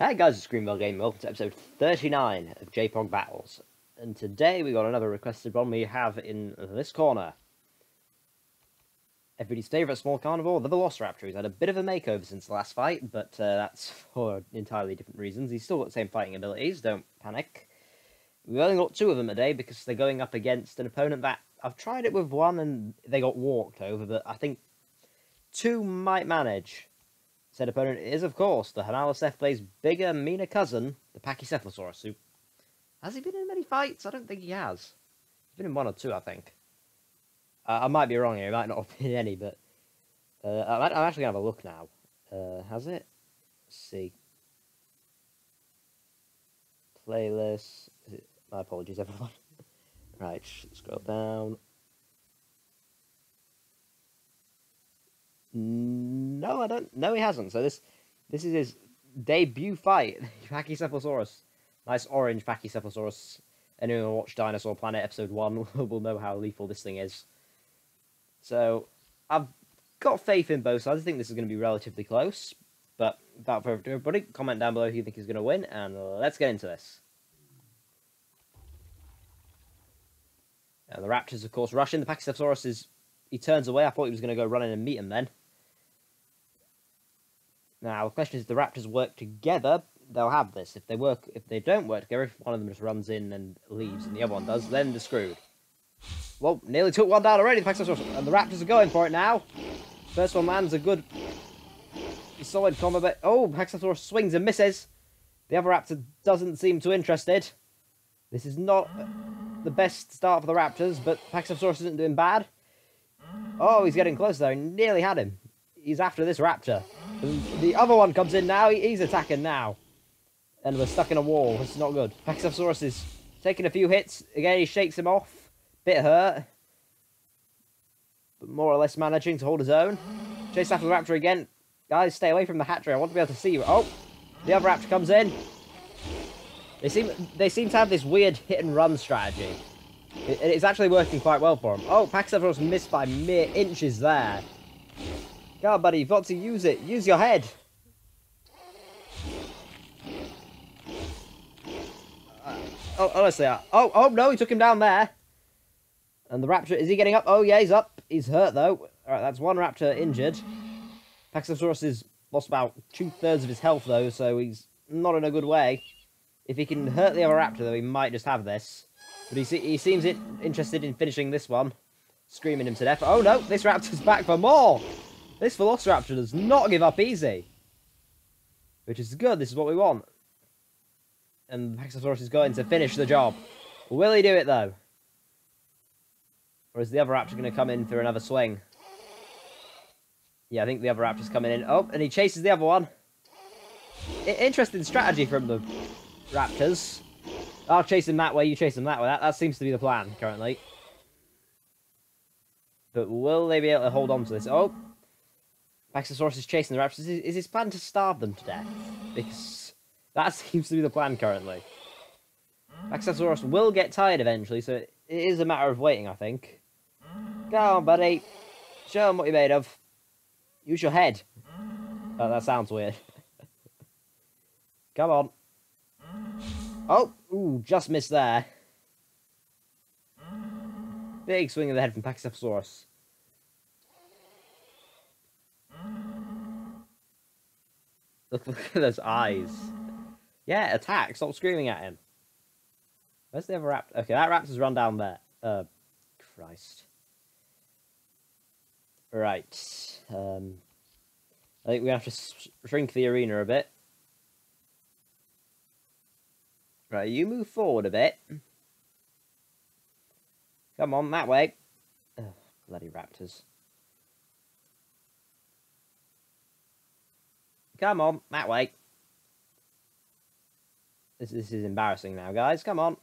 Hey guys, it's GreenVeil Gaming. Welcome to episode 39 of JPOG Battles. And today we got another requested one we have in this corner. Everybody's favourite small carnivore, the Velociraptor. He's had a bit of a makeover since the last fight, but uh, that's for entirely different reasons. He's still got the same fighting abilities, don't panic. We've only got two of them today because they're going up against an opponent that I've tried it with one and they got walked over, but I think two might manage. Said opponent is, of course, the Homalocephale's bigger, meaner cousin, the Pachycephalosaurus, who... Has he been in many fights? I don't think he has. He's been in one or two, I think. Uh, I might be wrong here, he might not have been any, but... Uh, I'm, I'm actually going to have a look now. Uh, has it? Let's see. Playlist. It... My apologies, everyone. right, scroll down. No, I don't. No, he hasn't. So this this is his debut fight. Pachycephalosaurus. Nice orange Pachycephalosaurus. Anyone who watched Dinosaur Planet episode 1 will know how lethal this thing is. So, I've got faith in both sides. I think this is going to be relatively close. But without further ado, everybody, comment down below who you think is going to win, and let's get into this. Now, the Raptors, of course, rushing. The Pachycephalosaurus is... He turns away. I thought he was going to go running and meet him then. Now, the question is, the Raptors work together, they'll have this. If they work, if they don't work together, if one of them just runs in and leaves, and the other one does, then they're screwed. Well, nearly took one down already, and the Raptors are going for it now. First one lands a good, solid combo, but oh, Pachycephalosaurus swings and misses. The other Raptor doesn't seem too interested. This is not the best start for the Raptors, but Pachycephalosaurus isn't doing bad. Oh, he's getting close though. Nearly had him. He's after this Raptor. The other one comes in now. He's attacking now. And we're stuck in a wall. It's not good. Pachycephalosaurus is taking a few hits. Again, he shakes him off. Bit hurt. But more or less managing to hold his own. Chase after the Raptor again. Guys, stay away from the hatchery. I want to be able to see you. Oh, the other Raptor comes in. They seem they seem to have this weird hit and run strategy. It, it's actually working quite well for them. Oh, Pachycephalosaurus missed by mere inches there. Go on, buddy. You've got to use it. Use your head. Uh, oh, honestly. Uh, oh, oh, no. He took him down there. And the raptor, is he getting up? Oh, yeah, he's up. He's hurt, though. All right, that's one raptor injured. Pachycephalosaurus has lost about two-thirds of his health, though, so he's not in a good way. If he can hurt the other raptor, though, he might just have this. But he, he seems interested in finishing this one. Screaming him to death. Oh, no, this raptor's back for more! This Velociraptor does not give up easy. Which is good, this is what we want. And Pachycephalosaurus is going to finish the job. Will he do it, though? Or is the other raptor going to come in for another swing? Yeah, I think the other raptor's coming in. Oh, and he chases the other one. I interesting strategy from the raptors. I'll chase him that way, you chase him that way. That, that seems to be the plan, currently. But will they be able to hold on to this? Oh, Pachycephalosaurus is chasing the raptors. Is, is his plan to starve them to death? Because that seems to be the plan currently. Pachycephalosaurus will get tired eventually, so it is a matter of waiting, I think. Go on, buddy. Show him what you're made of. Use your head. Oh, that sounds weird. Come on. Oh, ooh, just missed there. Big swing of the head from Pachycephalosaurus. Look, at those eyes. Yeah, attack. Stop screaming at him. Where's the other raptor? Okay, that raptor's run down there. Uh, Christ. Right. Um, I think we have to shrink the arena a bit. Right, you move forward a bit. Come on, that way. Bloody raptors. Come on, that way. This, this is embarrassing now, guys. Come on.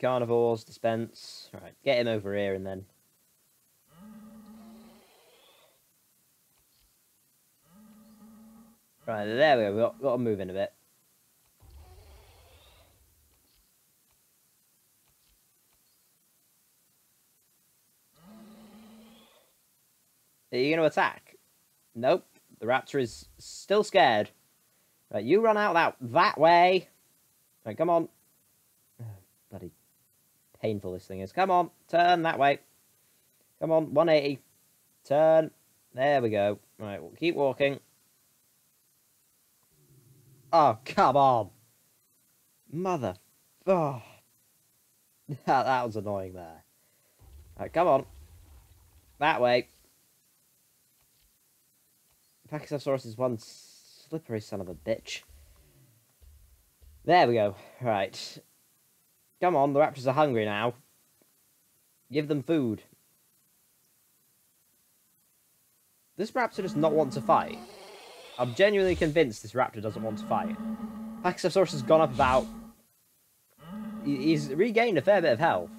Carnivores, dispense. Right, get him over here and then... Right, there we go. We've got, got to move in a bit. Are you going to attack? Nope. The raptor is still scared. Right, you run out that that way. Right, come on. bloody painful this thing is. Come on, turn that way. Come on, 180. Turn. There we go. Right, we'll keep walking. Oh, come on. Mother. Oh. That, that was annoying there. Right, come on. That way. Pachycephalosaurus is one slippery son of a bitch. There we go. Right. Come on, the raptors are hungry now. Give them food. This raptor does not want to fight. I'm genuinely convinced this raptor doesn't want to fight. Pachycephalosaurus has gone up about... He's regained a fair bit of health.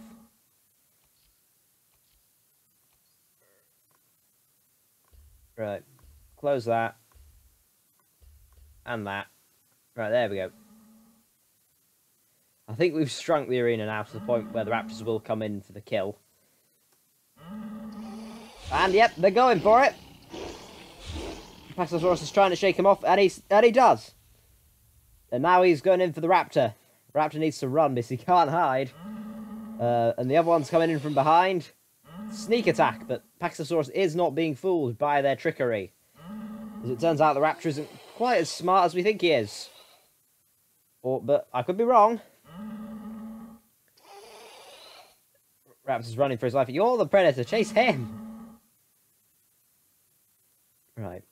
Right. Close that. And that. Right, there we go. I think we've shrunk the arena now to the point where the Raptors will come in for the kill. And yep, they're going for it. Pachycephalosaurus is trying to shake him off, and, he's, and he does. And now he's going in for the Raptor. Raptor needs to run because he can't hide. Uh, and the other one's coming in from behind. Sneak attack, but Pachycephalosaurus is not being fooled by their trickery. As it turns out, the Raptor isn't quite as smart as we think he is. Or, but I could be wrong. Raptor's running for his life. You're the predator. Chase him. Right.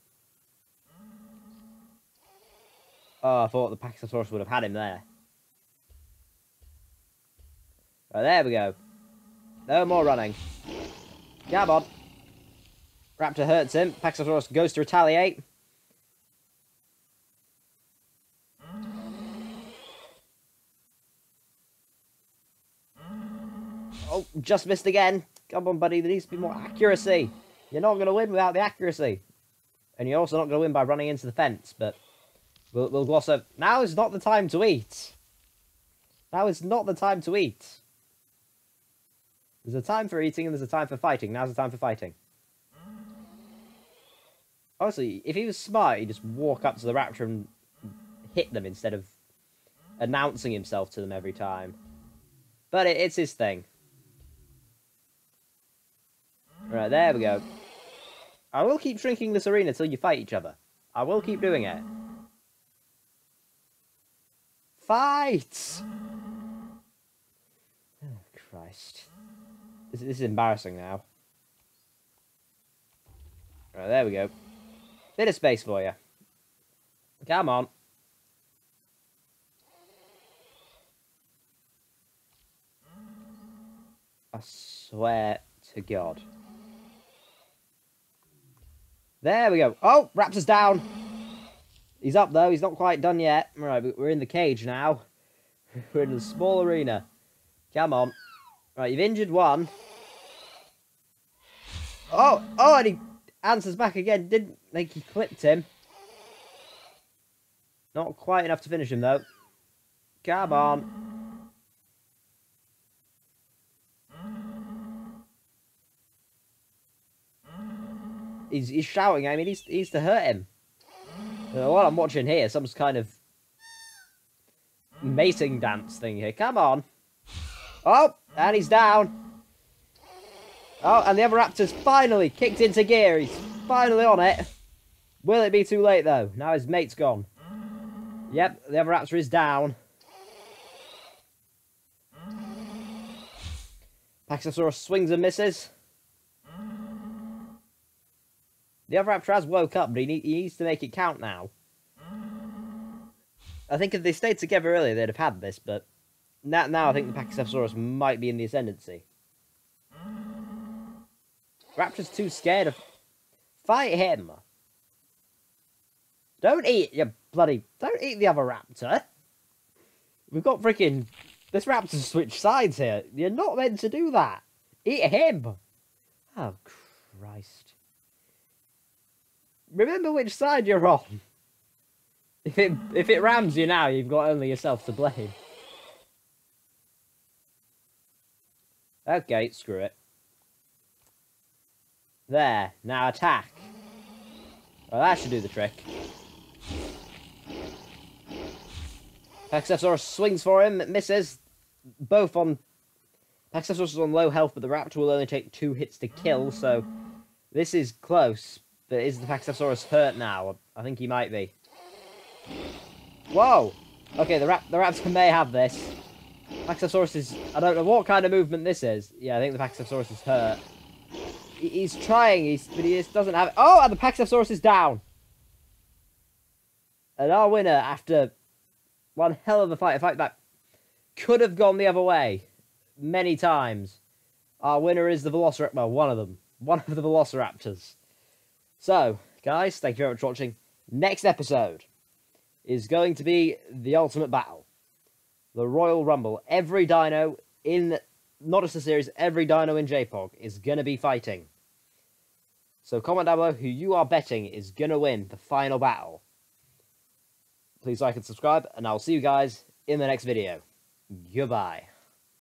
Oh, I thought the Pachycephalosaurus would have had him there. Right, there we go. No more running. Come on. Raptor hurts him. Pachycephalosaurus goes to retaliate. Oh, just missed again. Come on, buddy. There needs to be more accuracy. You're not going to win without the accuracy. And you're also not going to win by running into the fence, but we'll, we'll gloss over. Now is not the time to eat. Now is not the time to eat. There's a time for eating and there's a time for fighting. Now's the time for fighting. Honestly, if he was smart, he'd just walk up to the raptor and hit them instead of announcing himself to them every time. But it, it's his thing. Right, there we go. I will keep shrinking this arena till you fight each other. I will keep doing it. Fight! Oh, Christ. This, this is embarrassing now. Right, there we go. Bit of space for you. Come on. I swear to God. There we go. Oh, Raptor's down. He's up, though. He's not quite done yet. Right, we're in the cage now. We're in the small arena. Come on. Right, you've injured one. Oh, oh, and he answers back again. Didn't think he clipped him. Not quite enough to finish him, though. Come on. He's, he's shouting. I mean, he's, he's to hurt him. Uh, what I'm watching here, some kind of mating dance thing here. Come on. Oh, and he's down. Oh, and the other raptor's finally kicked into gear. He's finally on it. Will it be too late, though? Now his mate's gone. Yep, the other raptor is down. Pachycephalosaurus swings and misses. The other raptor has woke up, but he, he needs to make it count now. I think if they stayed together earlier, they'd have had this, but now, now I think the Pachycephalosaurus might be in the ascendancy. Raptor's too scared of... Fight him! Don't eat, you bloody... Don't eat the other raptor! We've got freaking... This raptor switch sides here. You're not meant to do that. Eat him! Oh, Christ. Remember which side you're on. If it if it rams you now, you've got only yourself to blame. Okay, screw it. There. Now attack. Well, that should do the trick. Paxosaurus swings for him, misses. Both on... Paxosaurus is on low health, but the Raptor will only take two hits to kill, so... This is close, but is the Paxosaurus hurt now? I think he might be. Whoa! Okay, the, rap the Raptor may have this. Paxosaurus is... I don't know what kind of movement this is. Yeah, I think the Paxosaurus is hurt. He's trying, he's, but he just doesn't have it. Oh, and the Paxosaurus is down. And our winner, after one hell of a fight, a fight that could have gone the other way many times, our winner is the Velociraptor. Well, one of them. One of the Velociraptors. So, guys, thank you very much for watching. Next episode is going to be the ultimate battle. The Royal Rumble. Every dino in not just the series, every dino in JPOG is going to be fighting. So comment down below who you are betting is going to win the final battle. Please like and subscribe, and I'll see you guys in the next video. Goodbye.